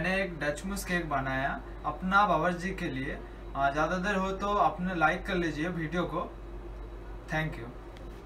मैंने एक डचमुस केक बनाया, अपना बाबर जी के लिए। ज़्यादा देर हो तो अपने लाइक कर लीजिए वीडियो को। Thank you